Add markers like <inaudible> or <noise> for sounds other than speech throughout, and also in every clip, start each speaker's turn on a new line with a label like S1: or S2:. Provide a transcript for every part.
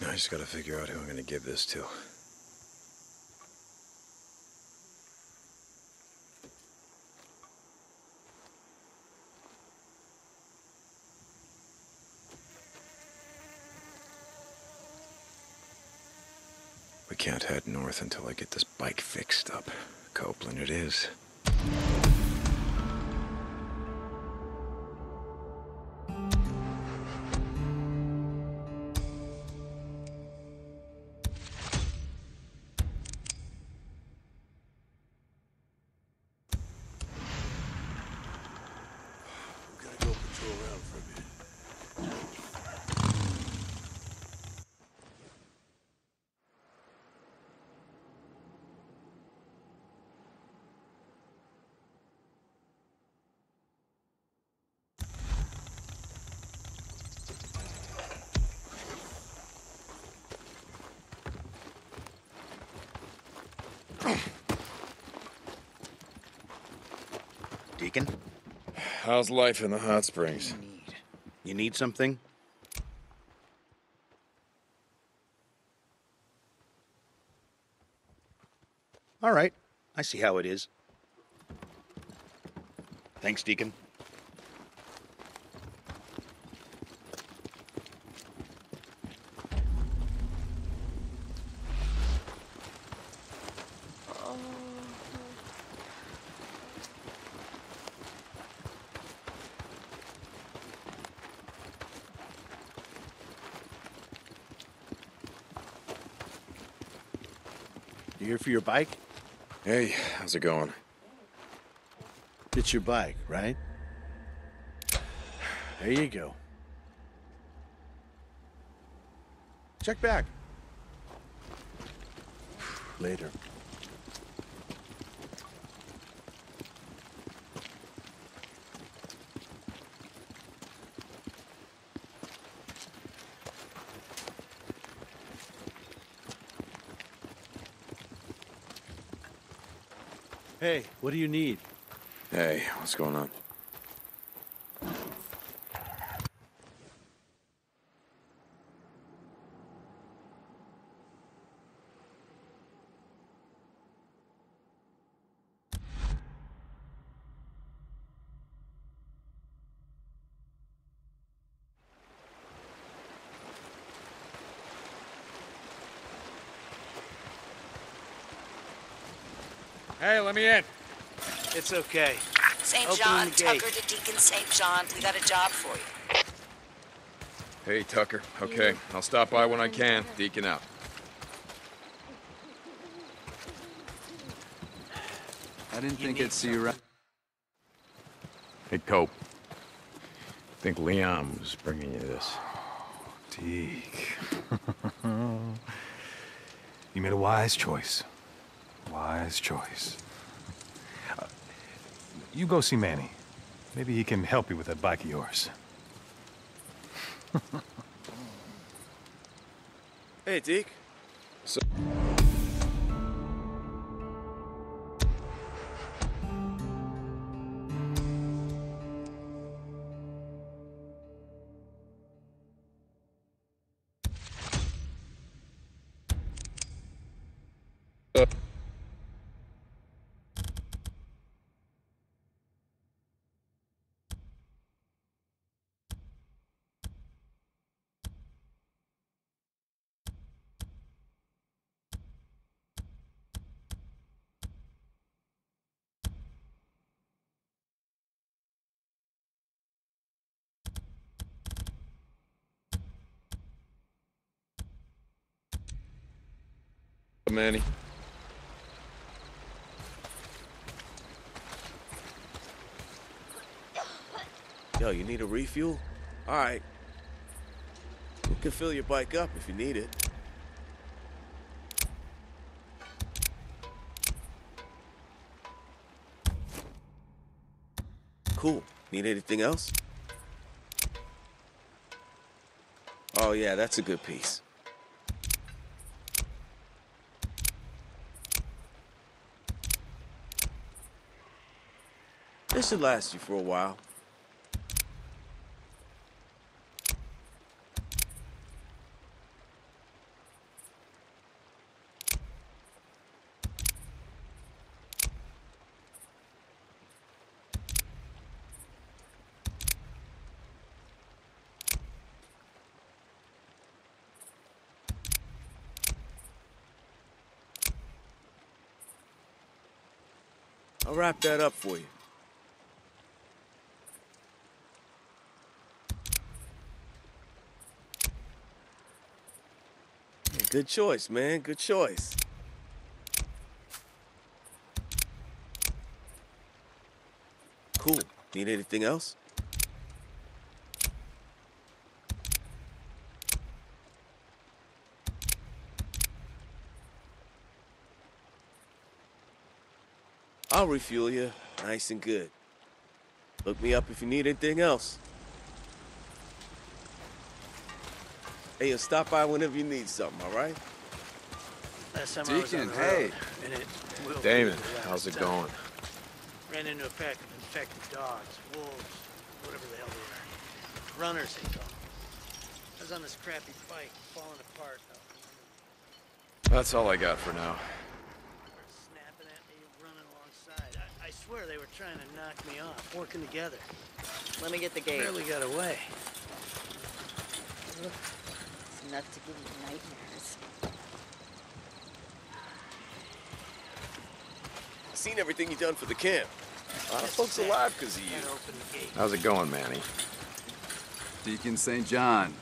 S1: Now I just gotta figure out who I'm gonna give this to. We can't head north until I get this bike fixed up. Copeland it is. How's life in the hot springs?
S2: you need something? All right, I see how it is. Thanks, Deacon.
S3: Here for your bike?
S1: Hey, how's it going?
S3: It's your bike, right? There you go. Check back. <sighs> Later. Hey, what do you need?
S1: Hey, what's going on?
S4: Hey, let me in.
S3: It's okay.
S5: St. John. Tucker to Deacon St. John. We got a job for you.
S4: Hey, Tucker. Okay, I'll stop by when I can. Deacon out.
S6: I didn't think I'd see you around.
S1: Hey, Cope. I think Leon was bringing you this.
S6: Deke. <laughs> you made a wise choice. Wise choice. You go see Manny. Maybe he can help you with that bike of yours.
S3: Hey, Deke.
S4: Manny.
S3: Yo, you need a refuel? All right. We can fill your bike up if you need it. Cool. Need anything else? Oh, yeah, that's a good piece. This should last you for a while. I'll wrap that up for you. Good choice, man. Good choice. Cool. Need anything else? I'll refuel you, nice and good. Look me up if you need anything else. Hey, you stop by whenever you need something, all right?
S7: Last time I was on
S8: Deacon,
S7: the
S8: hey.
S7: road, and it will be
S1: Damon, how's it
S7: time.
S1: going?
S7: Ran into a pack of infected dogs, wolves, whatever the hell they are. Runners, they call 'em. I was on this crappy bike, falling apart.
S8: That's all I got for now.
S7: They were snapping at me, running alongside. I, I swear they were trying to knock me off, working together.
S9: Let me get the gate.
S7: Barely got away.
S9: It's enough to give you nightmares.
S3: Seen everything you've done for the camp. A lot of folks alive because of you.
S7: The gate.
S1: How's it going, Manny?
S8: Deacon St. John.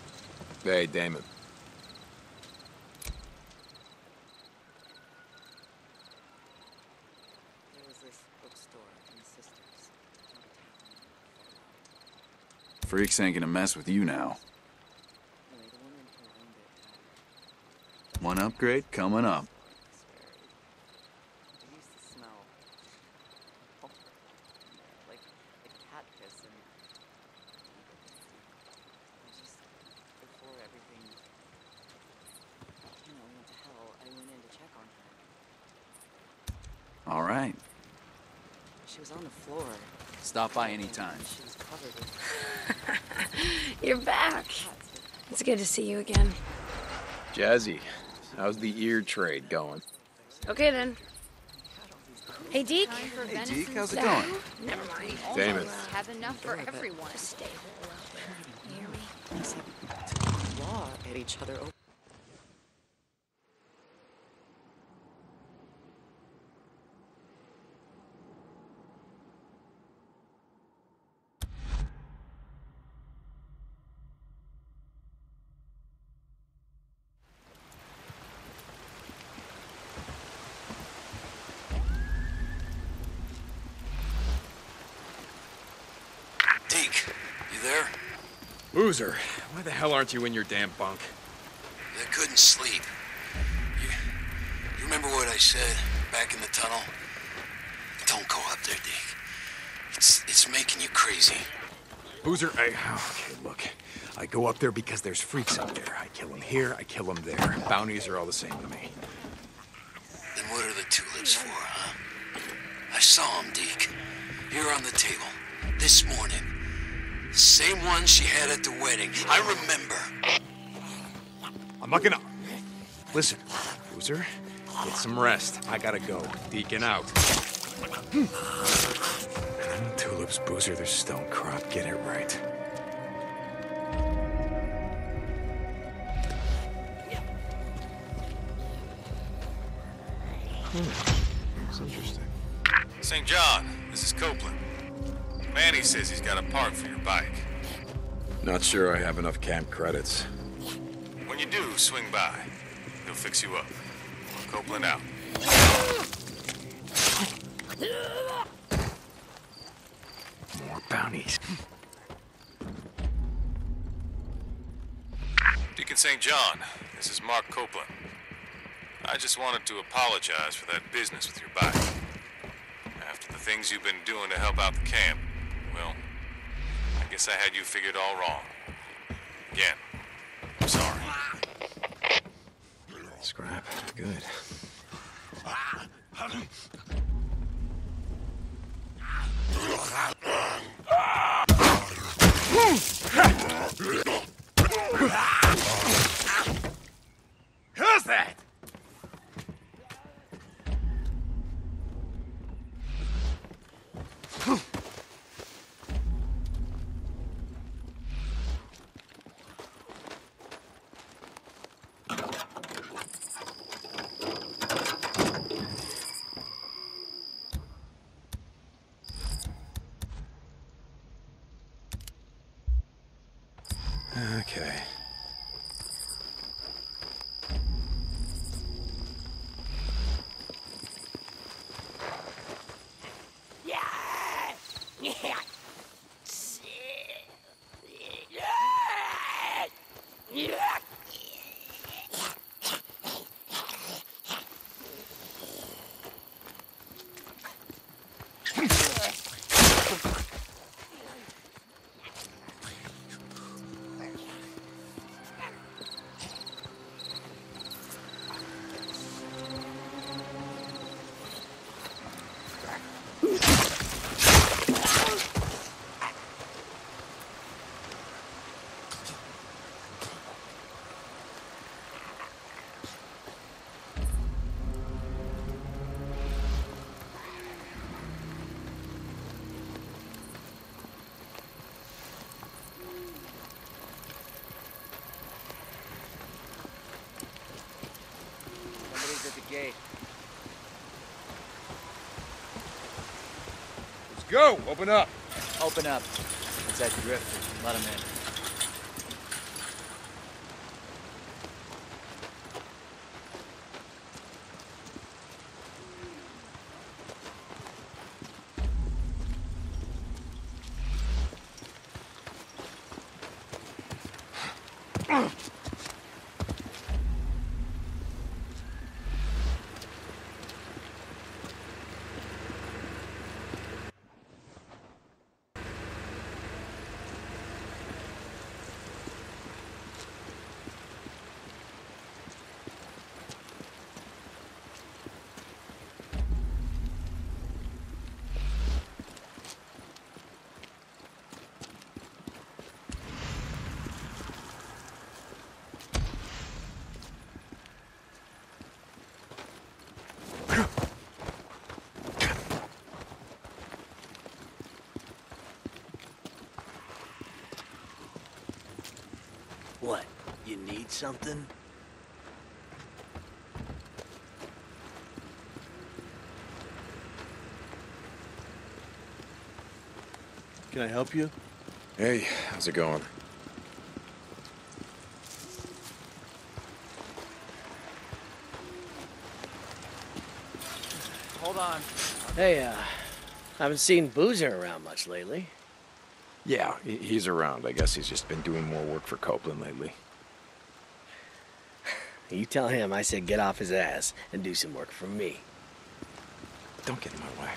S1: Hey, Damon.
S9: There was this bookstore in Sisters.
S6: Freaks ain't gonna mess with you now.
S9: Anyway, the woman who owned it, um,
S6: One upgrade coming up.
S9: I swear, it, it used to smell awful in there, like, like cat piss and and just before everything, you know, went to hell, I went in to check on her.
S6: All right.
S9: She was on the floor.
S6: Stop by anytime.
S9: She was covered with <laughs>
S4: You're back. It's good to see you again.
S1: Jazzy, how's the ear trade going?
S4: Okay then. Hey Deke.
S6: Hey, Deke, how's it going?
S4: Never mind.
S1: Damon.
S4: Have enough for everyone. Stay well out there. You hear me?
S9: Except to claw at each other. Oh,
S10: Deke, you there?
S8: Boozer, why the hell aren't you in your damn bunk?
S10: I couldn't sleep. You, you remember what I said back in the tunnel? Don't go up there, Deke. It's it's making you crazy.
S1: Boozer, I. Okay, look. I go up there because there's freaks up there. I kill them here, I kill them there. Bounties are all the same to me.
S10: Then what are the tulips for, huh? I saw them, Deke. Here on the table. This morning. The same one she had at the wedding. I remember.
S1: I'm not gonna. Listen, Boozer, get some rest. I gotta go.
S8: Deacon out. Hmm.
S1: Tulips, Boozer, there's stone crop. Get it right. Hmm. It's interesting.
S11: St. John, this is Copeland. Manny says he's got a part for your bike.
S1: Not sure I have enough camp credits.
S11: When you do, swing by. He'll fix you up. Copeland out.
S1: More bounties.
S11: Deacon St. John, this is Mark Copeland. I just wanted to apologize for that business with your bike. After the things you've been doing to help out the camp, well, I guess I had you figured all wrong. Again, I'm sorry.
S1: Scrap. Good.
S8: Who's that?
S1: Okay.
S7: Gate.
S8: Let's go. Open up.
S6: Open up. It's that drifter. Let him in.
S7: What? <clears throat> You need something?
S3: Can I help you?
S8: Hey, how's it going?
S6: Hold on.
S7: Hey, uh, haven't seen Boozer around much lately.
S1: Yeah, he's around. I guess he's just been doing more work for Copeland lately.
S7: You tell him I said get off his ass and do some work for me.
S1: Don't get in my way.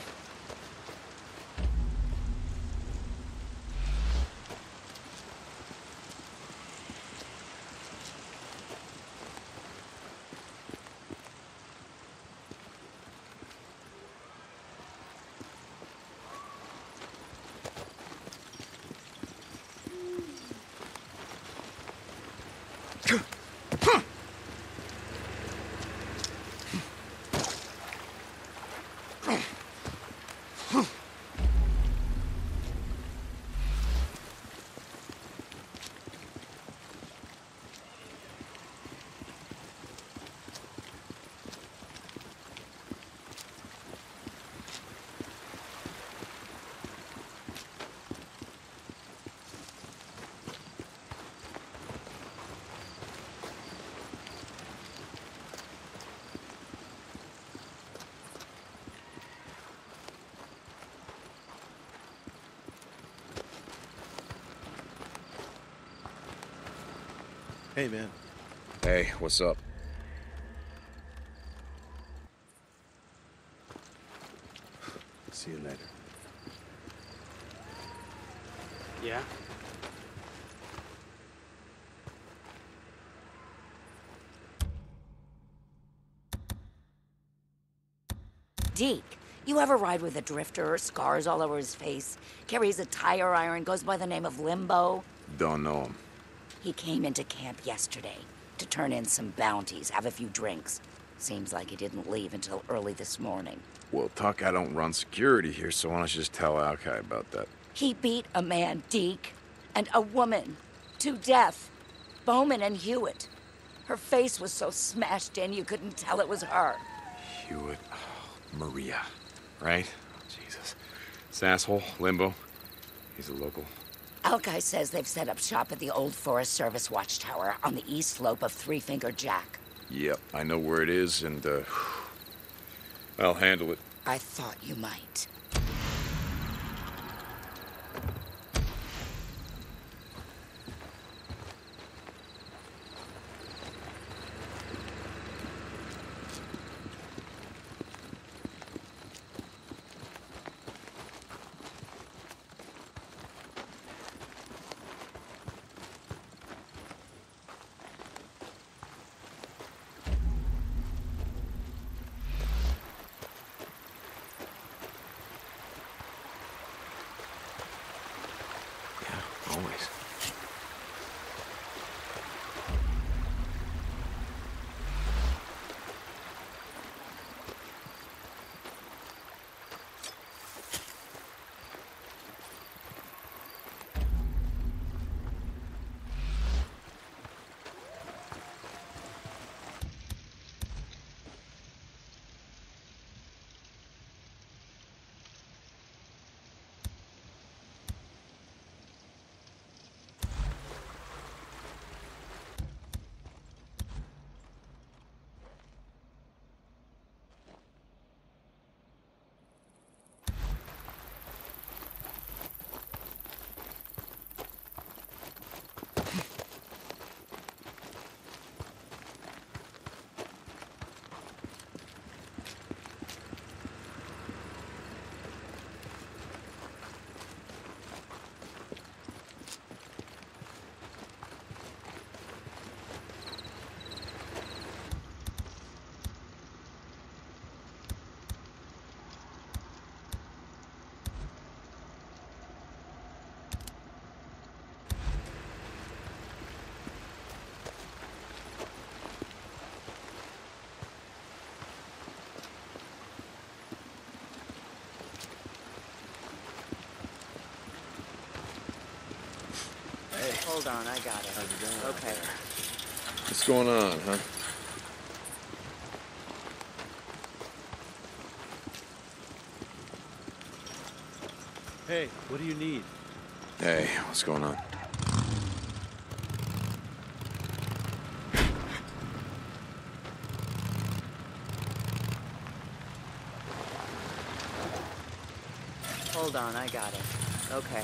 S3: Hey, man.
S8: Hey, what's up?
S3: See you later.
S7: Yeah?
S5: Deke, you ever ride with a drifter, scars all over his face, carries a tire iron, goes by the name of Limbo?
S1: Don't know him.
S5: He came into camp yesterday to turn in some bounties, have a few drinks. Seems like he didn't leave until early this morning.
S1: Well, Tuck, I don't run security here, so why don't you just tell Alkai about that?
S5: He beat a man, Deke, and a woman to death. Bowman and Hewitt. Her face was so smashed in you couldn't tell it was her.
S1: Hewitt. Oh, Maria. Right? Oh, Jesus. This asshole, Limbo. He's a local.
S5: Alkai says they've set up shop at the old Forest Service watchtower on the east slope of Three Finger Jack.
S1: Yep, I know where it is, and, uh, <sighs> I'll handle it.
S5: I thought you might.
S9: Hold on, I got it. Okay.
S1: What's going on, huh?
S12: Hey, what do you need?
S1: Hey, what's going on?
S9: Hold on, I got it. Okay.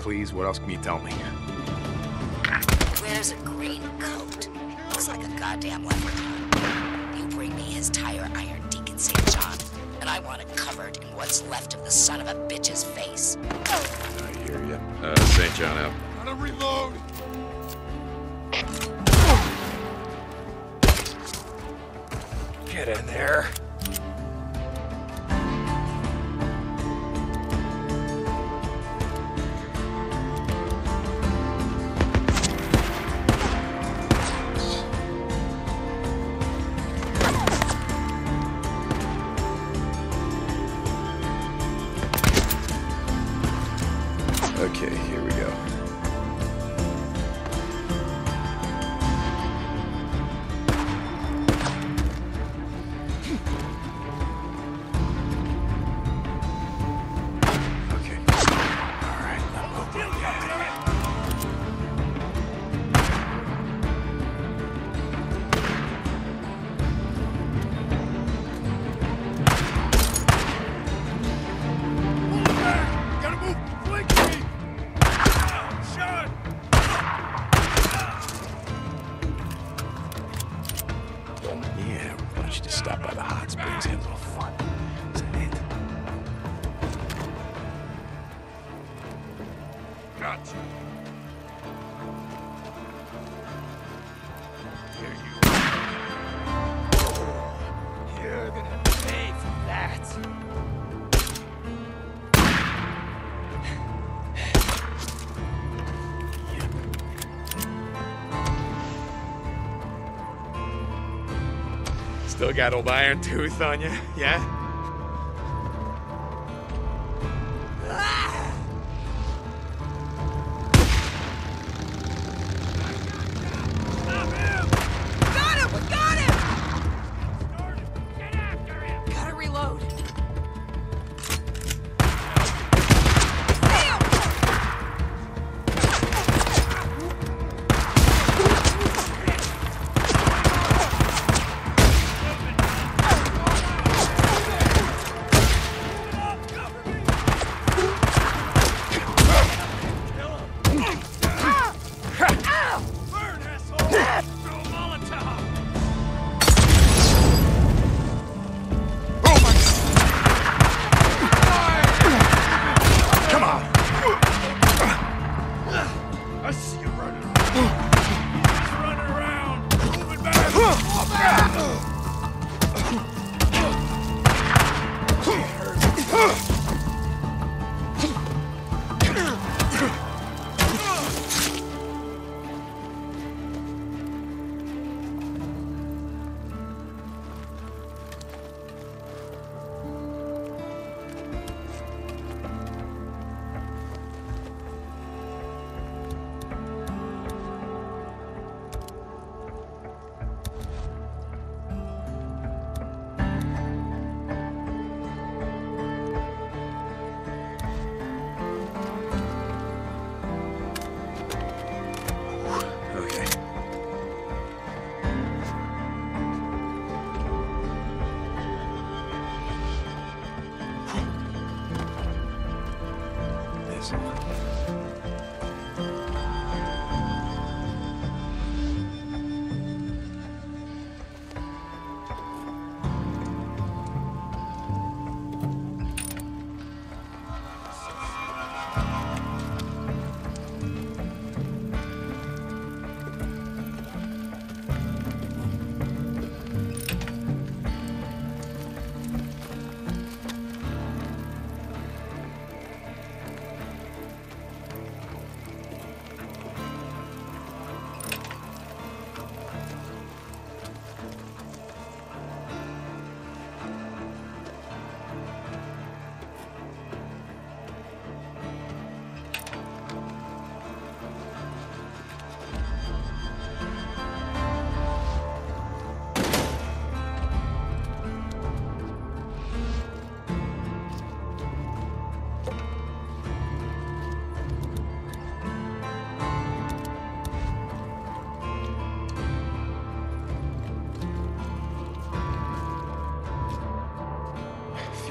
S1: please? What else can you tell me?
S8: still got old Iron Tooth on you, yeah?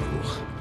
S1: you.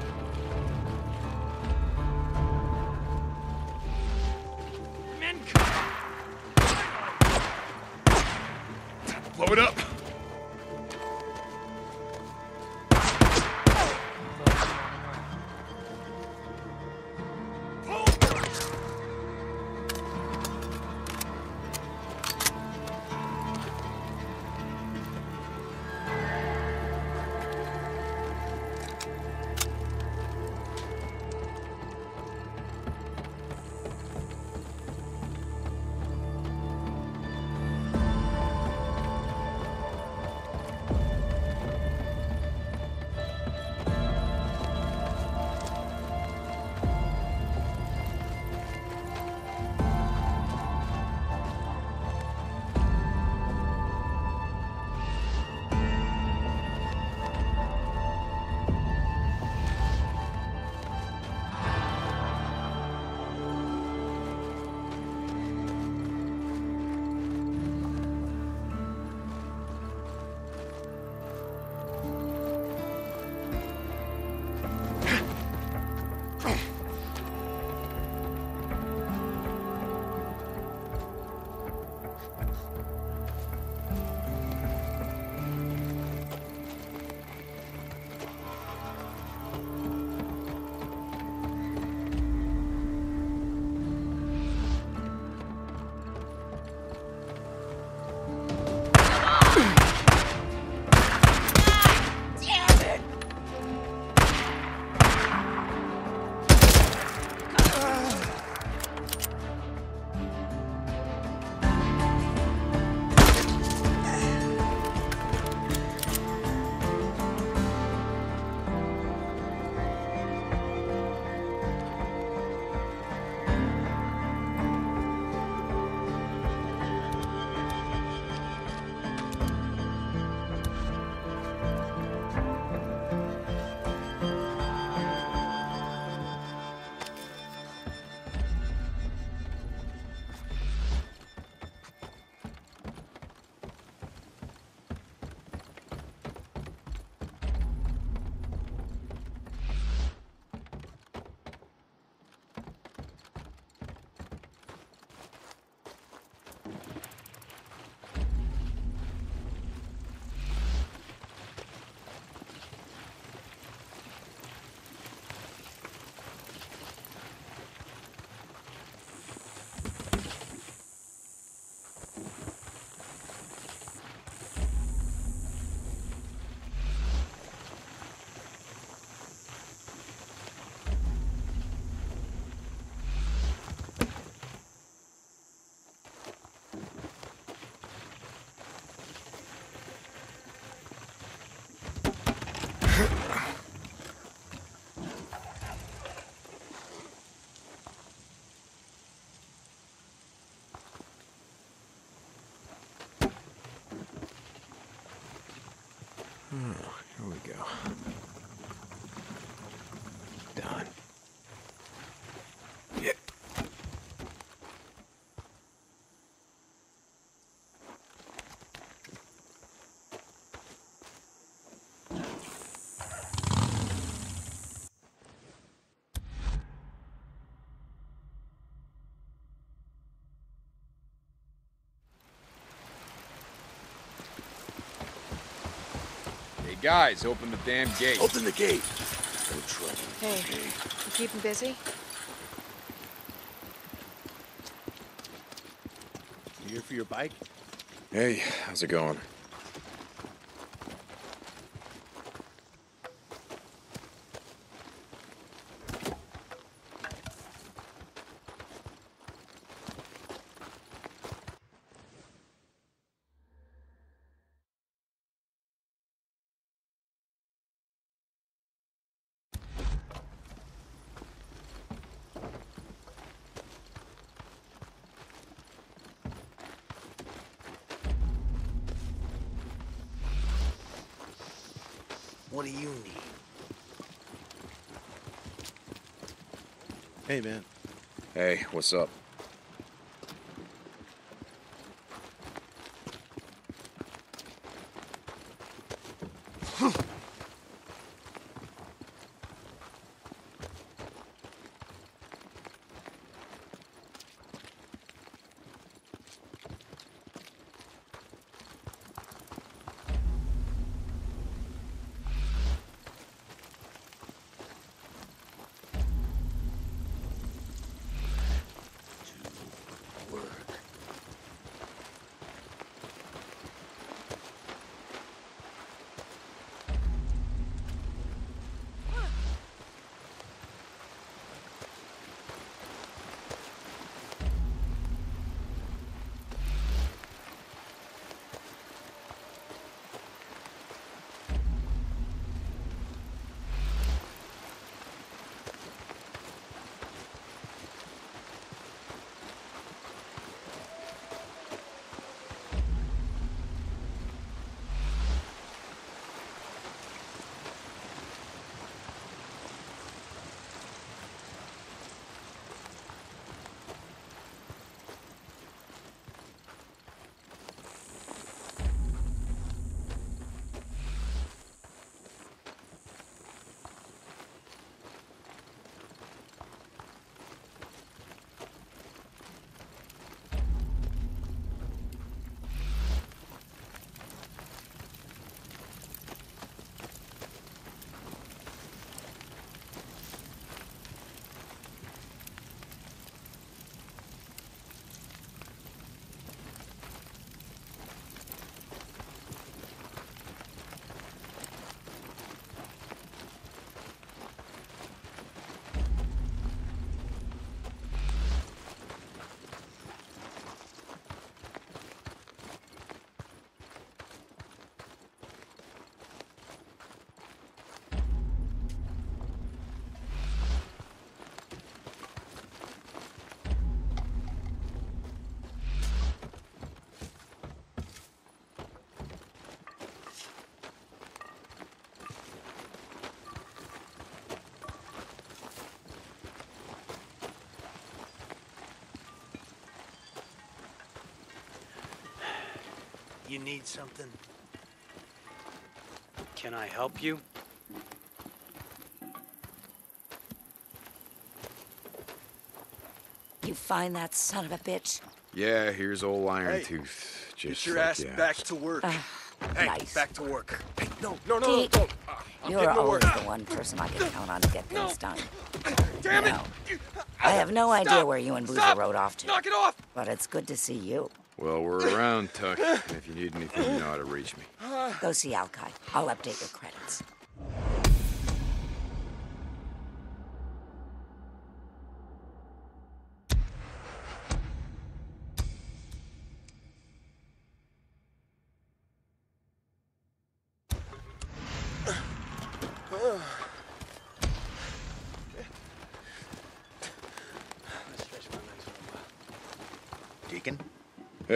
S1: Here we go. Done. Yeah.
S13: Hey, guys, open the damn gate.
S2: Open the gate. No trouble.
S4: Hey, you keeping busy?
S2: You here for your bike?
S13: Hey, how's it going?
S8: What do you need?
S2: Hey, man.
S13: Hey, what's up?
S8: You need something?
S14: Can I help you?
S5: You find that son of a bitch?
S1: Yeah, here's old Iron
S2: Hey,
S1: Tooth. Just
S2: Get your
S1: like
S2: ass
S1: you
S2: back to work.
S5: Ah,
S2: hey,
S5: nice.
S2: back to work. Hey, no, no, no, no,
S5: Deke,
S2: no. I'm
S5: You're always the one person I can count on to get things done.
S2: Damn it!
S5: I have no idea where you and Boozer
S2: Stop!
S5: rode off to,
S2: Knock it off!
S5: but it's good to see you.
S1: Well, we're around, Tuck. and if you need anything, you know how to reach me.
S5: Go see Alkai. I'll update your credits.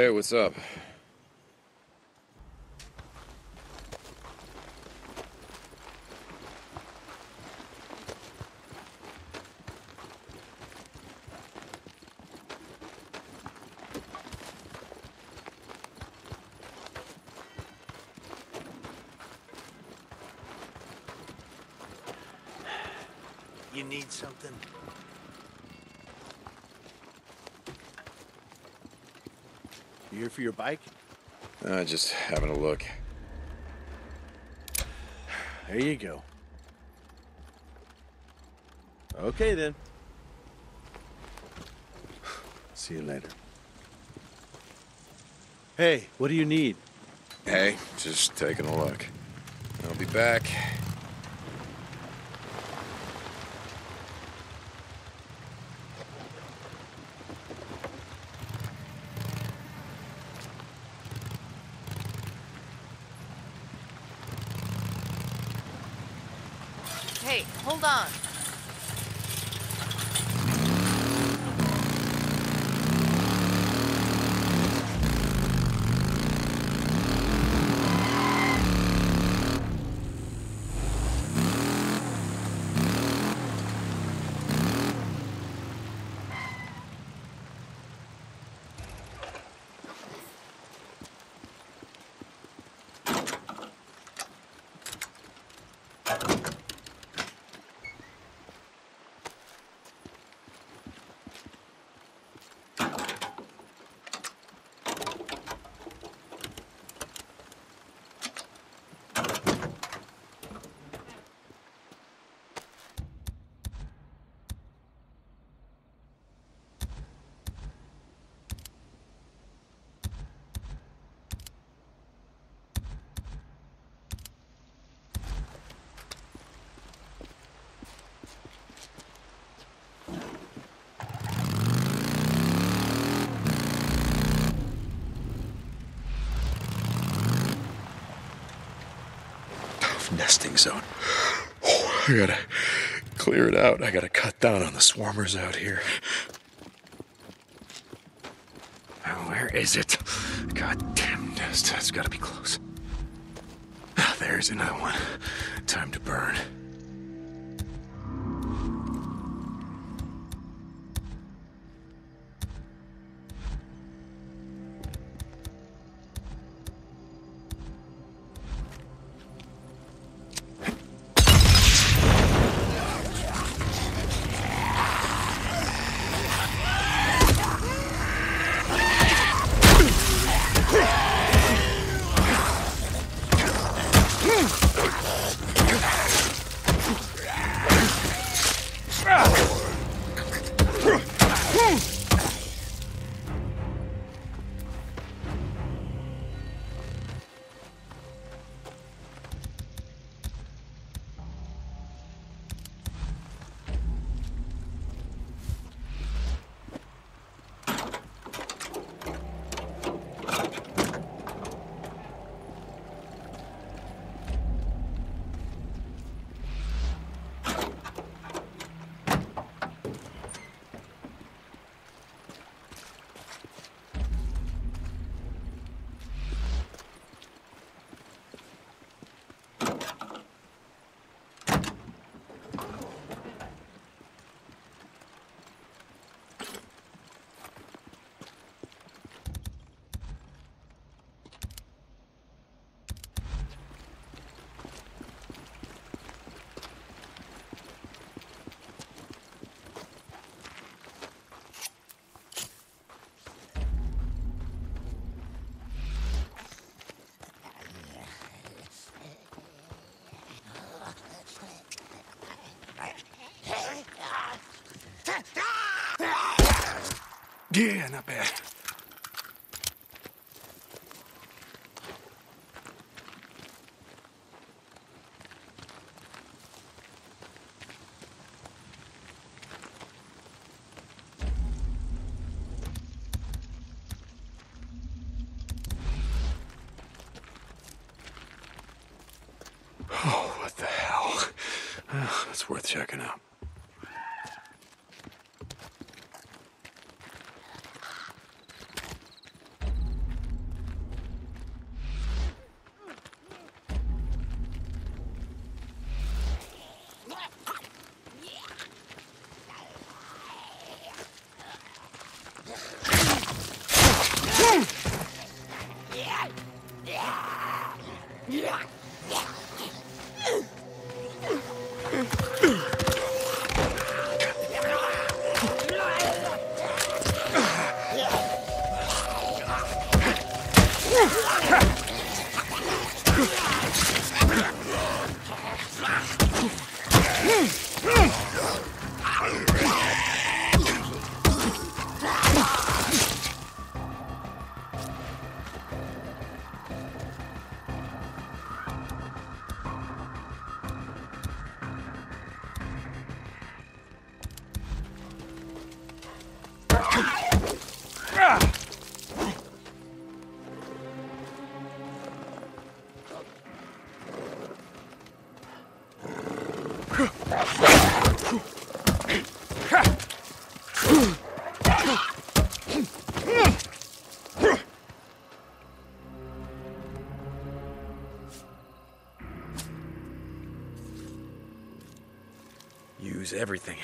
S13: Hey, what's up?
S12: For your bike?
S15: Uh, just having a look.
S12: There you go. Okay then. See you later. Hey, what do you need?
S15: Hey, just taking a look. I'll be back.
S16: Hey, hold on.
S1: Nesting zone. Oh, <sighs> I gotta clear it out. I gotta cut down on the swarmers out here. Where is it? God damn nest. That's gotta be close. <sighs> There's another one. Time to burn. Yeah, not
S8: everything.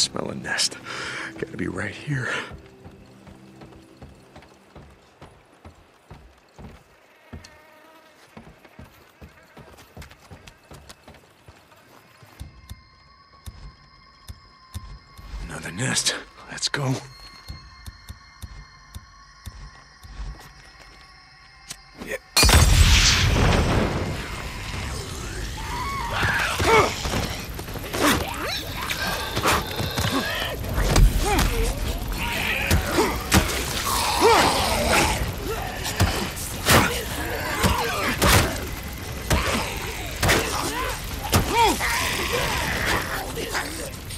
S1: I smell a nest. Gotta be right here. Another nest. Let's go.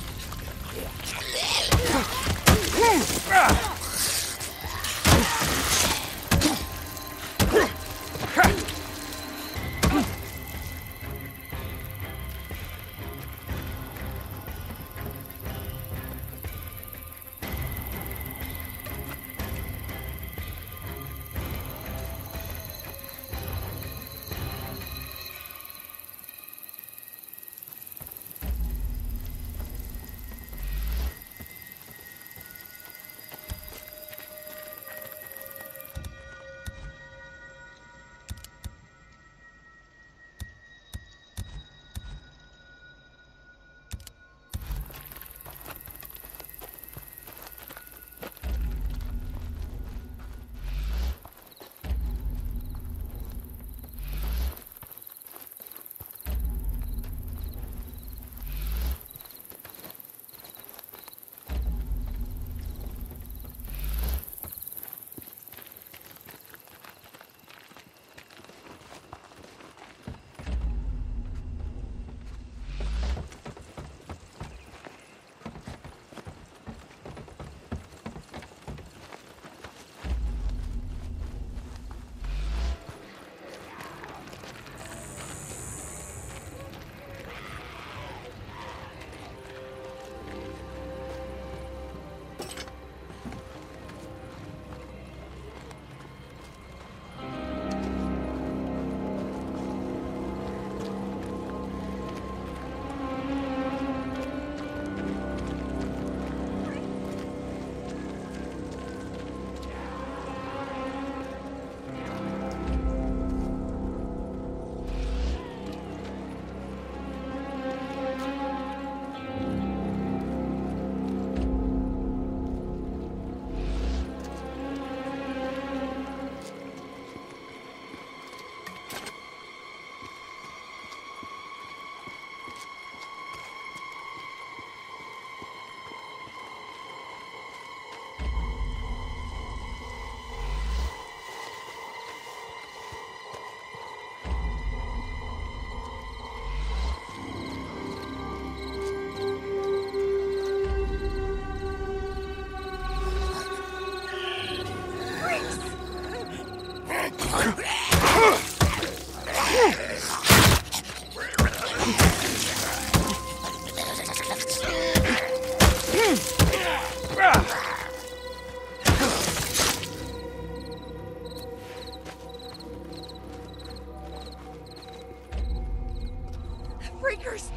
S4: Breakers!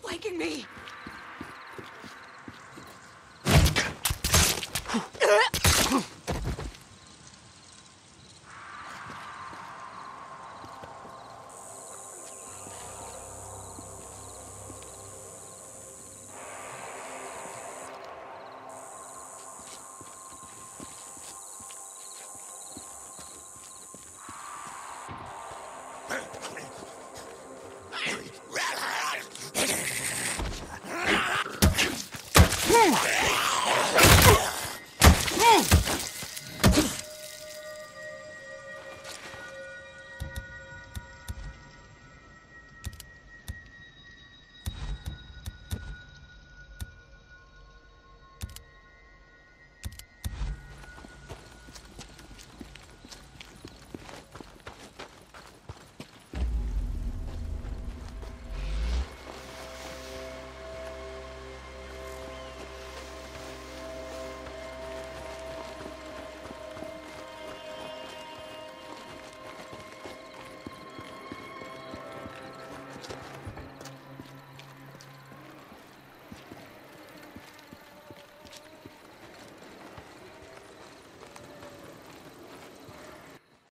S4: Flanking me!